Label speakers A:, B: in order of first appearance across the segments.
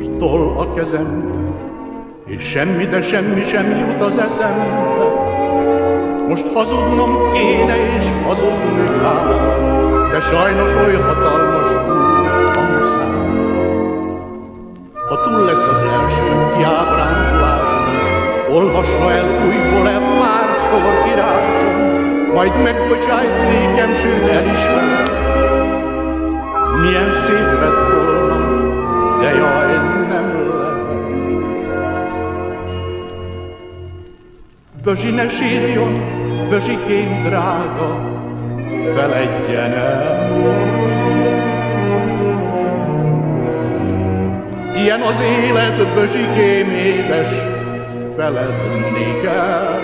A: s toll a kezembe, és semmi, de semmi sem jut az eszembe. Most hazudnom kéne és hazudni fáj, de sajnos oly hatalmas a muszáj. Ha túl lesz az első kiábrándulás, olvassa el újból-e pár sor írásom, majd megbocsájt nékem, sőt el is fel. Milyen szép lett de jaj, nem lehet. Bözsi ne sírjon, Bözsikém drága, feledjen el. Ilyen az élet, Bözsikém édes, feledni kell.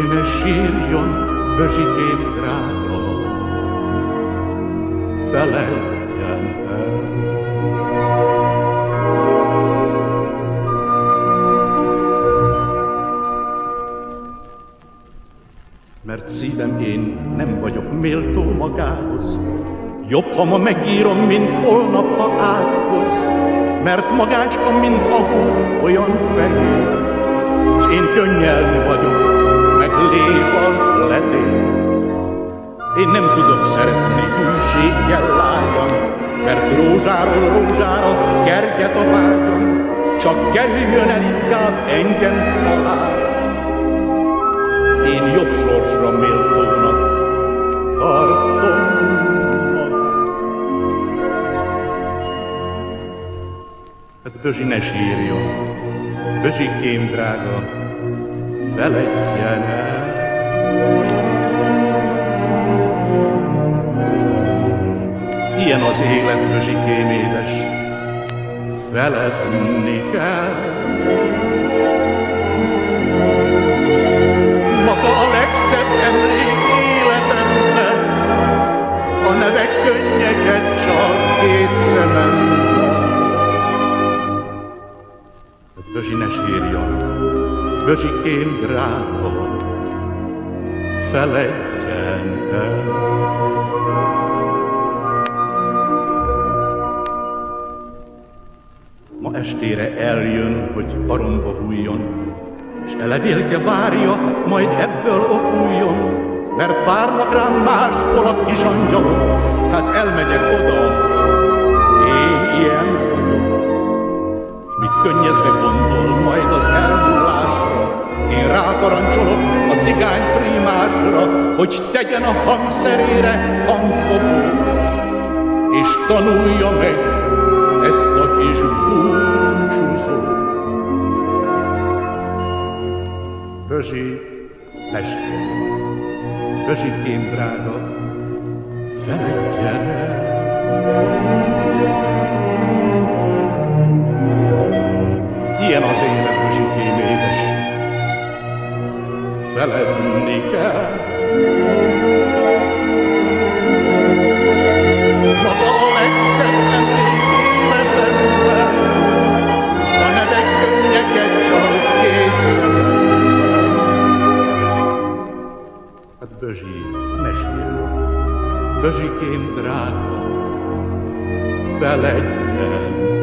A: Bözsi ne sírjon, Bözsikém drága, feledjen el. Mert szívem én nem vagyok méltó magához, Jobb, ha ma megírom, mint holnap, ha átkoz, Mert magácska, mint a olyan fehér, S én könnyelni vagyok, meg léval ledél. Én nem tudok szeretni hűséggel lágyam, Mert rózsáról rózsára kerget a vágyam, Csak kerüljön el inkább engem halál. Én jobb sorsra méltónak tartom. Hát Bözsi ne sírjon, Bözsikém drága, feledjen el. Ilyen az élet, Bözsikém édes, feledni kell. Maga a legszebb emlék életemben, a nevek könnyeket csak két szememben. Bözsi ne sírjon, Bözsikém drága, feledjen el. Ma estére eljön, hogy karomba hújjon, és elevélke várja, majd ebből okuljon, mert várnak rám máshol a kis angyalok, hát elmegyek oda, hogy tegyen a hangszerére hangfogót, és tanulja meg ezt a kis búcsúzót. Bözsi, mesélj, Bözsikém drága, feledjen el. Ilyen az feledni kell. Maga a legszebb emlék életemben,